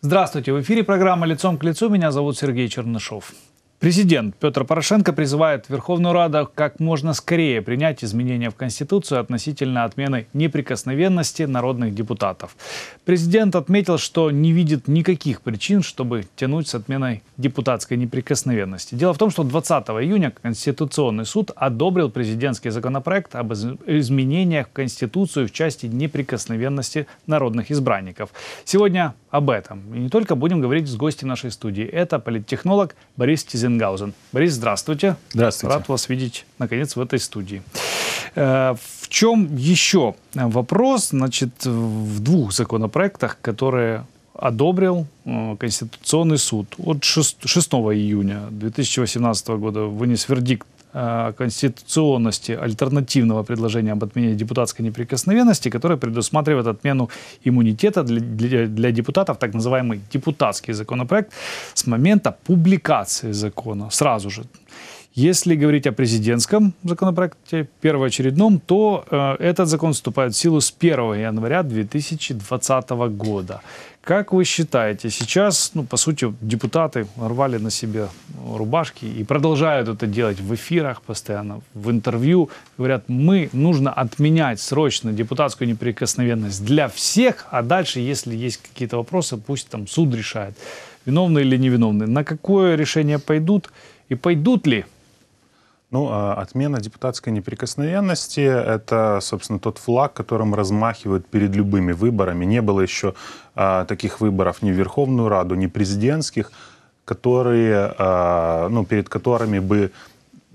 Здравствуйте, в эфире программа «Лицом к лицу». Меня зовут Сергей Чернышов. Президент Петр Порошенко призывает Верховную Раду как можно скорее принять изменения в Конституцию относительно отмены неприкосновенности народных депутатов. Президент отметил, что не видит никаких причин, чтобы тянуть с отменой депутатской неприкосновенности. Дело в том, что 20 июня Конституционный суд одобрил президентский законопроект об изменениях в Конституцию в части неприкосновенности народных избранников. Сегодня об этом. И не только будем говорить с гостем нашей студии. Это политтехнолог Борис Тизенгаузен. Борис, здравствуйте. Здравствуйте. Рад вас видеть, наконец, в этой студии. Э, в чем еще вопрос? Значит, в двух законопроектах, которые одобрил э, Конституционный суд. От 6, 6 июня 2018 года вынес вердикт конституционности альтернативного предложения об отмене депутатской неприкосновенности, которое предусматривает отмену иммунитета для, для, для депутатов, так называемый депутатский законопроект, с момента публикации закона, сразу же. Если говорить о президентском законопроекте, первоочередном, то э, этот закон вступает в силу с 1 января 2020 года. Как вы считаете, сейчас, ну, по сути, депутаты рвали на себе рубашки и продолжают это делать в эфирах постоянно, в интервью. Говорят, мы, нужно отменять срочно депутатскую неприкосновенность для всех, а дальше, если есть какие-то вопросы, пусть там суд решает, виновны или невиновны. На какое решение пойдут и пойдут ли? Ну, а отмена депутатской неприкосновенности — это, собственно, тот флаг, которым размахивают перед любыми выборами. Не было еще а, таких выборов ни в Верховную Раду, ни президентских, которые, а, ну, перед которыми бы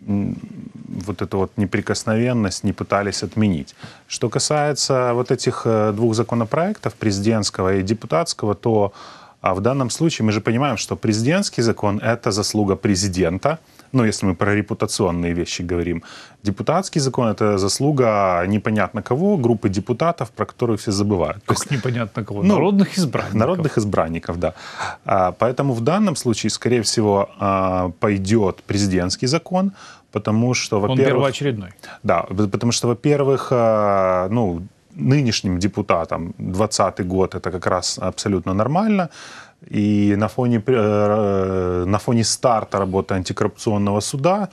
вот эту вот неприкосновенность не пытались отменить. Что касается вот этих э, двух законопроектов, президентского и депутатского, то а в данном случае мы же понимаем, что президентский закон — это заслуга президента — ну, если мы про репутационные вещи говорим. Депутатский закон — это заслуга непонятно кого, группы депутатов, про которых все забывают. Как есть, непонятно кого? Ну, народных избранников. Народных избранников, да. А, поэтому в данном случае, скорее всего, а, пойдет президентский закон, потому что, во-первых... Он первоочередной. Да, потому что, во-первых, а, ну, нынешним депутатам 2020 год это как раз абсолютно нормально. И на фоне, э, на фоне старта работы антикоррупционного суда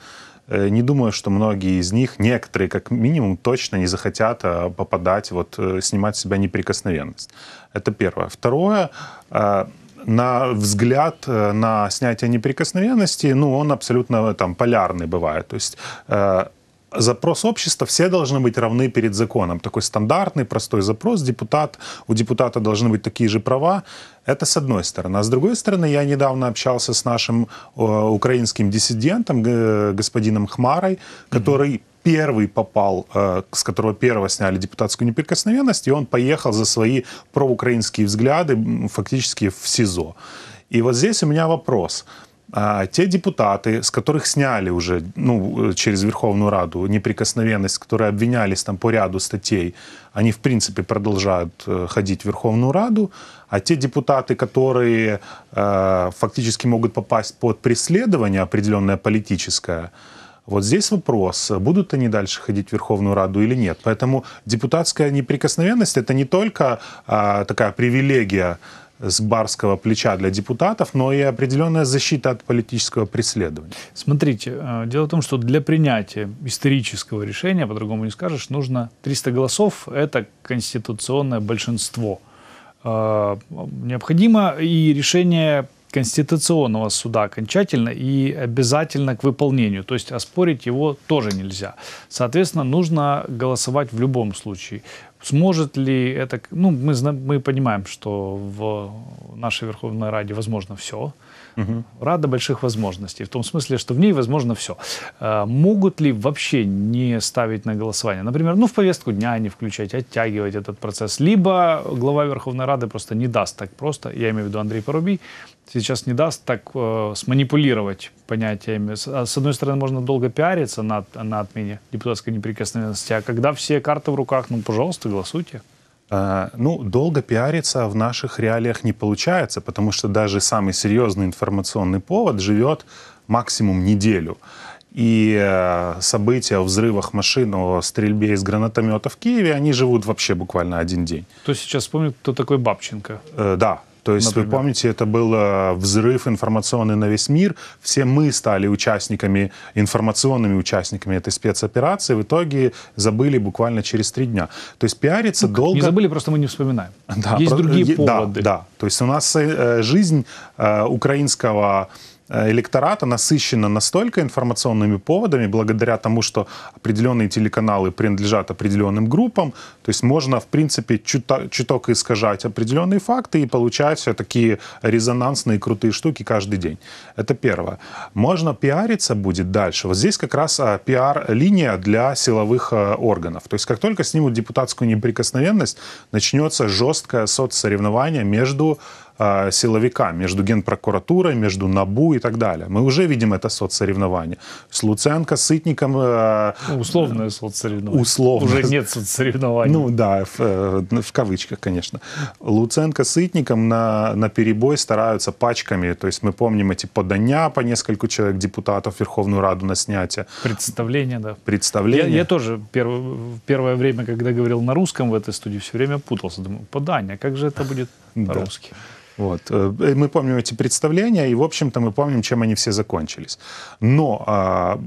э, не думаю, что многие из них, некоторые как минимум, точно не захотят э, попадать, вот, снимать с себя неприкосновенность. Это первое. Второе, на взгляд на снятие неприкосновенности, ну, он абсолютно там полярный бывает. То есть запрос общества, все должны быть равны перед законом. Такой стандартный, простой запрос. Депутат, у депутата должны быть такие же права. Это с одной стороны. А с другой стороны, я недавно общался с нашим э, украинским диссидентом, э, господином Хмарой, который mm-hmm первый попал, э, с которого первого сняли депутатскую неприкосновенность, и он поехал за свои проукраинские взгляды фактически в СИЗО. И вот здесь у меня вопрос а, те депутаты, с которых сняли уже ну, через Верховную Раду неприкосновенность, которые обвинялись там по ряду статей, они в принципе продолжают э, ходить в Верховную Раду, а те депутаты, которые э, фактически могут попасть под преследование определенное политическое, вот здесь вопрос, будут они дальше ходить в Верховную Раду или нет. Поэтому депутатская неприкосновенность это не только а, такая привилегия с барского плеча для депутатов, но и определенная защита от политического преследования. Смотрите, э, дело в том, что для принятия исторического решения, по-другому не скажешь, нужно 300 голосов, это конституционное большинство. Э, необходимо и решение Конституционного суда окончательно и обязательно к выполнению. То есть оспорить его тоже нельзя. Соответственно, нужно голосовать в любом случае. Сможет ли это... Ну, мы, мы понимаем, что в нашей Верховной Раде возможно все. Угу. Рада больших возможностей. В том смысле, что в ней возможно все. А, могут ли вообще не ставить на голосование? Например, ну, в повестку дня не включать, оттягивать этот процесс. Либо глава Верховной Рады просто не даст так просто, я имею в виду Андрей Порубий, сейчас не даст так э, сманипулировать понятиями. С, а, с одной стороны, можно долго пиариться на, на отмене депутатской неприкосновенности, а когда все карты в руках, ну, пожалуйста, голосуйте. А, ну, долго пиариться в наших реалиях не получается, потому что даже самый серьезный информационный повод живет максимум неделю. И э, события о взрывах машин, о стрельбе из гранатомета в Киеве, они живут вообще буквально один день. То сейчас вспомнил, кто такой Бабченко. Э, да, То есть, например. вы помните, это был э, взрыв информационный на весь мир. Все мы стали участниками, информационными участниками этой спецоперации. В итоге забыли буквально через три дня. То есть пиариться долго... Не забыли, просто мы не вспоминаем. Да, Есть про- другие е- да, поводы. Да, то есть у нас э, жизнь э, украинского электората насыщена настолько информационными поводами, благодаря тому, что определенные телеканалы принадлежат определенным группам, то есть можно, в принципе, чута- чуток искажать определенные факты и получать все такие резонансные крутые штуки каждый день. Это первое. Можно пиариться будет дальше. Вот здесь как раз а, пиар-линия для силовых а, органов. То есть как только снимут депутатскую неприкосновенность, начнется жесткое соцсоревнование между а, силовиками, между Генпрокуратурой, между НАБУ и так далее. Мы уже видим это соцсоревнование. С Луценко, Сытником, э, Ну, Условное соцсоревнование. Условно. Уже нет соцсоревнований. ну да, в, э, в кавычках, конечно. Луценко с Сытником на, на перебой стараются пачками. То есть мы помним эти подания по нескольку человек депутатов в Верховную Раду на снятие. Представление, да. Я, Представление. я тоже перв- первое время, когда говорил на русском в этой студии, все время путался. Думаю, подание, как же это будет Да. Вот. Э, Мы помним эти представления, и, в общем-то, мы помним, чем они все закончились. Но а,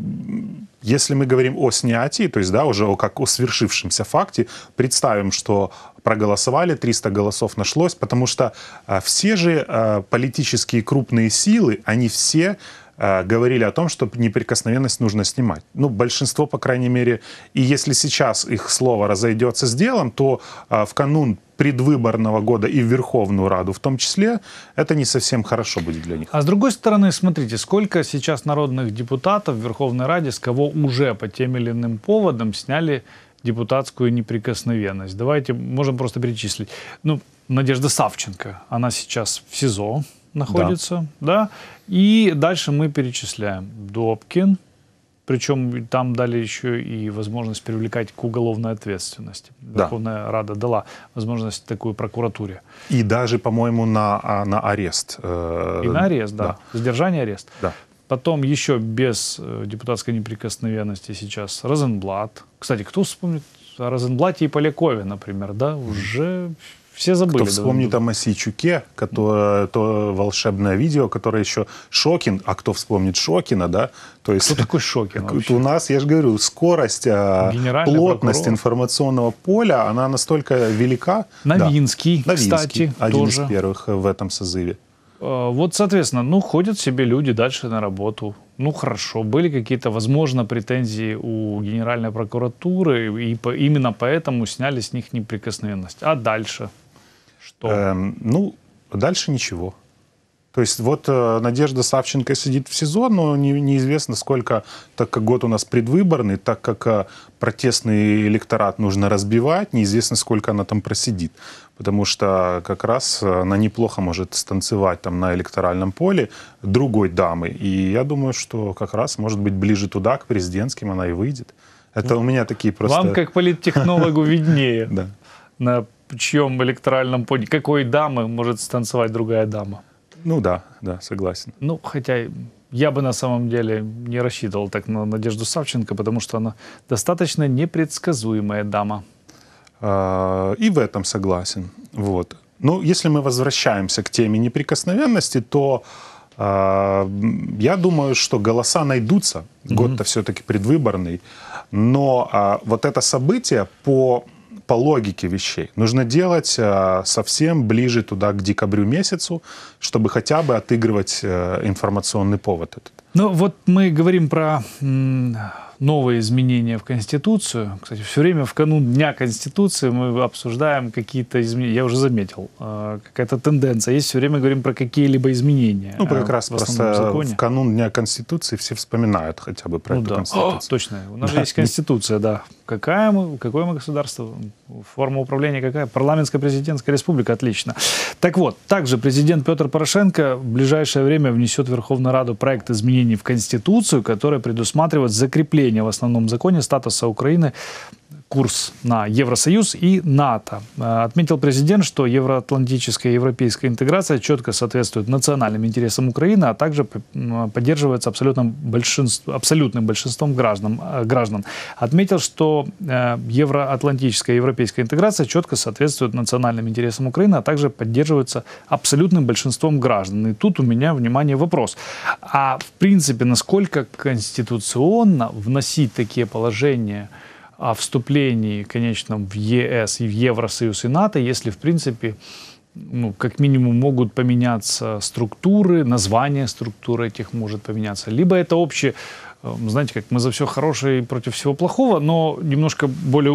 если мы говорим о снятии, то есть, да, уже о, как о свершившемся факте, представим, что проголосовали, 300 голосов нашлось, потому что а, все же а, политические крупные силы, они все а, говорили о том, что неприкосновенность нужно снимать. Ну, большинство, по крайней мере, и если сейчас их слово разойдется с делом, то а, в канун предвыборного года и в Верховную Раду в том числе, это не совсем хорошо будет для них. А с другой стороны, смотрите, сколько сейчас народных депутатов в Верховной Раде, с кого уже по тем или иным поводам сняли депутатскую неприкосновенность. Давайте, можем просто перечислить. Ну, Надежда Савченко, она сейчас в СИЗО находится, да, и дальше мы перечисляем. Добкин, причем там дали еще и возможность привлекать к уголовной ответственности. Да. Верховная Рада дала возможность такую прокуратуре. И даже, по-моему, на, а, на арест. э, И на арест, да. Задержание, арест. Да. Потом еще без э, депутатской неприкосновенности сейчас Розенблат. Кстати, кто вспомнит о Розенблате и Полякове, например, да? Уже все забыли. Кто вспомнит о Масичуке, которое, то волшебное видео, которое еще Шокин, а кто вспомнит Шокина, да? То есть Кто такой Шокин вообще? У нас, я же говорю, скорость, а, плотность прокурор. информационного поля, она настолько велика. Да. Новинский, Новинский, кстати, один тоже. из первых в этом созыве. Э, Вот, соответственно, ну, ходят себе люди дальше на работу. Ну, хорошо, были какие-то, возможно, претензии у Генеральной прокуратуры, и по- именно поэтому сняли с них неприкосновенность. А дальше что? Эм, ну, дальше ничего. То есть вот э, Надежда Савченко сидит в СИЗО, но не- неизвестно сколько, так как год у нас предвыборный, так как э, протестный электорат нужно разбивать, неизвестно сколько она там просидит. Потому что как раз э, она неплохо может станцевать там на электоральном поле другой дамы. И я думаю, что как раз, может быть, ближе туда, к президентским она и выйдет. Это у меня такие просто... Вам, как политтехнологу, виднее, Да. на чьем электоральном поде, какой дамы может станцевать другая дама. Ну да, да, согласен. Ну, хотя я бы на самом деле не рассчитывал так на Надежду Савченко, потому что она достаточно непредсказуемая дама. А, И в этом согласен. Вот. Ну, если мы возвращаемся к теме неприкосновенности, то а, я думаю, что голоса найдутся. Год-то все-таки предвыборный. Но а, вот это событие по, по логике вещей нужно делать а, совсем ближе туда, к декабрю месяцу, чтобы хотя бы отыгрывать э, информационный повод этот. Ну, вот мы говорим про новые изменения в Конституцию. Кстати, все время в канун Дня Конституции мы обсуждаем какие-то изменения. Я уже заметил, э, какая-то тенденция. Есть все время говорим про какие-либо изменения. Ну, э, как раз в просто законе. в канун Дня Конституции все вспоминают хотя бы про Ну эту да. О, Конституцию. точно. У нас же есть Конституция, да. Какая мы, какое мы государство? Форма управления какая? Парламентско-президентская республика. Отлично. Так вот, также президент Петр Порошенко в ближайшее время внесет в Верховную Раду проект изменений в Конституцию, который предусматривает закрепление в основном законе статуса Украины курс на Евросоюз и НАТО. Э, отметил президент, что евроатлантическая и европейская интеграция четко соответствует национальным интересам Украины, а также поддерживается абсолютным, большинств, абсолютным большинством граждан, э, граждан. Отметил, что э, евроатлантическая и европейская интеграция четко соответствует национальным интересам Украины, а также поддерживается абсолютным большинством граждан. И тут у меня, внимание, вопрос. А в принципе, насколько конституционно вносить такие положения – о вступлении, конечно, в ЕС и в Евросоюз и НАТО, если, в принципе, ну, как минимум могут поменяться структуры, название структуры этих может поменяться. Либо это общее, э, знаете, как мы за все хорошее и против всего плохого, но немножко более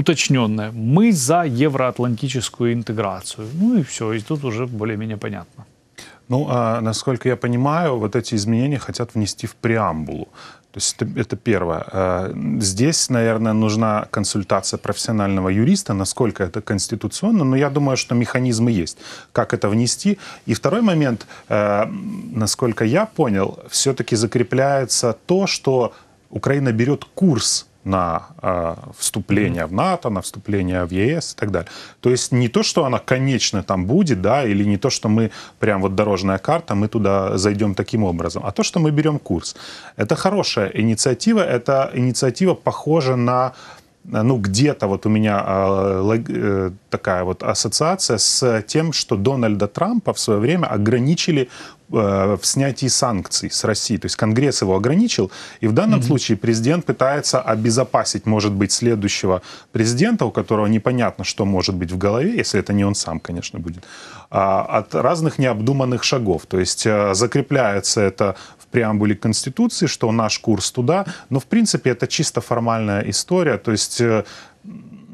уточненное. Мы за евроатлантическую интеграцию. Ну и все, и тут уже более-менее понятно. Ну, а насколько я понимаю, вот эти изменения хотят внести в преамбулу. То есть это, это первое. Э, здесь, наверное, нужна консультация профессионального юриста, насколько это конституционно, но я думаю, что механизмы есть, как это внести. И второй момент, э, насколько я понял, все-таки закрепляется то, что Украина берет курс на э, вступление в НАТО, на вступление в ЕС и так далее. То есть не то, что она конечно там будет, да, или не то, что мы прям вот дорожная карта, мы туда зайдем таким образом, а то, что мы берем курс. Это хорошая инициатива, это инициатива похожа на ну, где-то вот у меня э, э, такая вот ассоциация с тем, что Дональда Трампа в свое время ограничили в снятии санкций с России. То есть Конгресс его ограничил, и в данном mm-hmm. случае президент пытается обезопасить, может быть, следующего президента, у которого непонятно, что может быть в голове, если это не он сам, конечно, будет, а, от разных необдуманных шагов. То есть э, закрепляется это преамбуле Конституции, что наш курс туда, но в принципе это чисто формальная история, то есть э,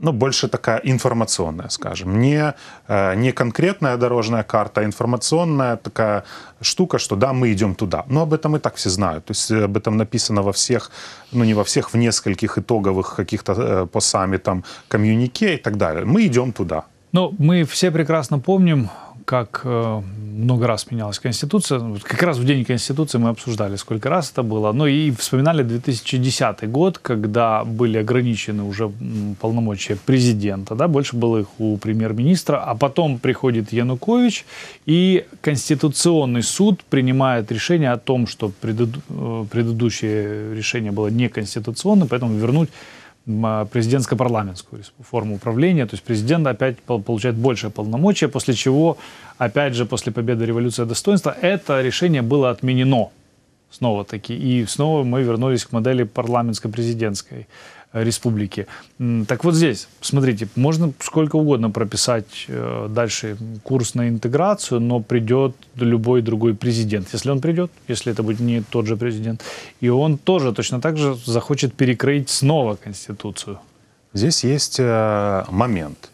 ну, больше такая информационная, скажем. Не, э, не конкретная дорожная карта, а информационная такая штука, что да, мы идем туда. Но об этом и так все знают. То есть об этом написано во всех, ну не во всех, в нескольких итоговых каких-то э, по саммитам комьюнике и так далее. Мы идем туда. Ну, мы все прекрасно помним, как э, много раз менялась Конституция. Как раз в день Конституции мы обсуждали, сколько раз это было. Ну и вспоминали 2010 год, когда были ограничены уже полномочия президента, да, больше было их у премьер-министра, а потом приходит Янукович, и Конституционный суд принимает решение о том, что э, предыдущее решение было неконституционным, поэтому вернуть президентско-парламентскую форму управления. То есть президент опять получает больше полномочия, после чего, опять же, после победы революции достоинства, это решение было отменено снова-таки. И снова мы вернулись к модели парламентско-президентской республики. Так вот здесь, смотрите, можно сколько угодно прописать э, дальше курс на интеграцию, но придет любой другой президент, если он придет, если это будет не тот же президент, и он тоже точно так же захочет перекрыть снова Конституцию. Здесь есть э, момент.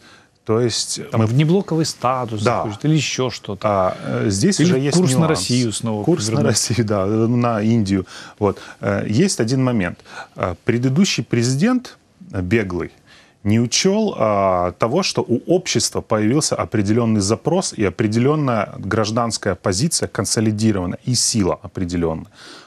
То есть Там мы... внеблоковый статус да. захочет, или еще что-то. А, э, здесь или уже есть курс нюанс. на Россию снова. Курс вернуть. на Россию, да, на Индию. Вот. Э, есть один момент. Э, предыдущий президент, беглый, не учел а, того, что у общества появился определенный запрос и определенная гражданская позиция консолидирована и сила определенная.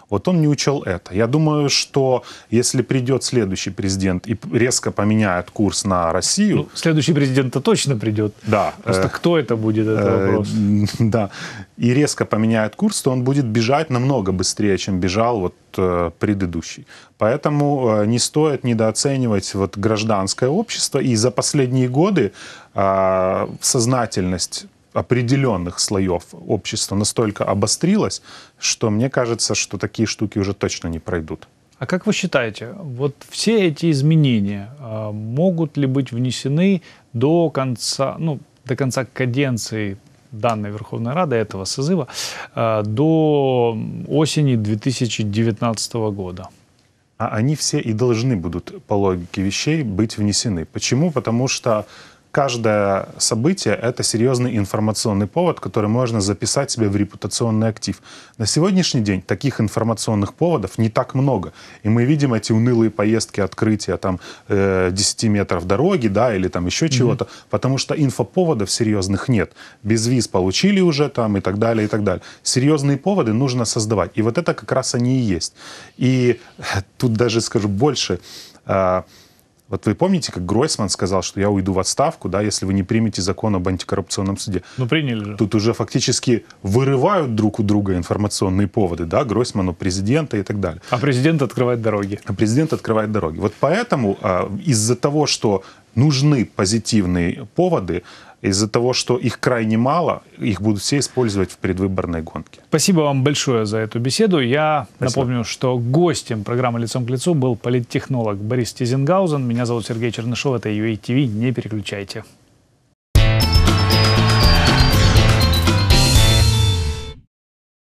Вот он не учел это. Я думаю, что если придет следующий президент и резко поменяет курс на Россию... Ну, следующий президент-то точно придет. Да. Просто э, кто это будет, это э, вопрос. Да. И резко поменяет курс, то он будет бежать намного быстрее, чем бежал вот э, предыдущий. Поэтому э, не стоит недооценивать вот гражданское общество. И за последние годы э, сознательность определенных слоев общества настолько обострилась, что мне кажется, что такие штуки уже точно не пройдут. А как вы считаете, вот все эти изменения э, могут ли быть внесены до конца, ну, до конца каденции данной Верховной Рады, этого созыва, э, до осени 2019 года? А они все и должны будут, по логике вещей, быть внесены. Почему? Потому что каждое событие — это серьезный информационный повод, который можно записать себе в репутационный актив. На сегодняшний день таких информационных поводов не так много. И мы видим эти унылые поездки, открытия там э, 10 метров дороги, да, или там еще чего-то, mm-hmm. потому что инфоповодов серьезных нет. Без виз получили уже там и так далее, и так далее. Серьезные поводы нужно создавать. И вот это как раз они и есть. И тут даже скажу больше. Э, Вот вы помните, как Гройсман сказал, что я уйду в отставку, да, если вы не примете закон об антикоррупционном суде? Ну, приняли же. Тут уже фактически вырывают друг у друга информационные поводы, да, Гройсману, президента и так далее. А президент открывает дороги. А президент открывает дороги. Вот поэтому а, из-за того, что нужны позитивные поводы, из-за того, что их крайне мало, их будут все использовать в предвыборной гонке. Спасибо вам большое за эту беседу. Я Спасибо. напомню, что гостем программы «Лицом к лицу» был политтехнолог Борис Тизенгаузен. Меня зовут Сергей Чернышов. Это UATV. Не переключайте.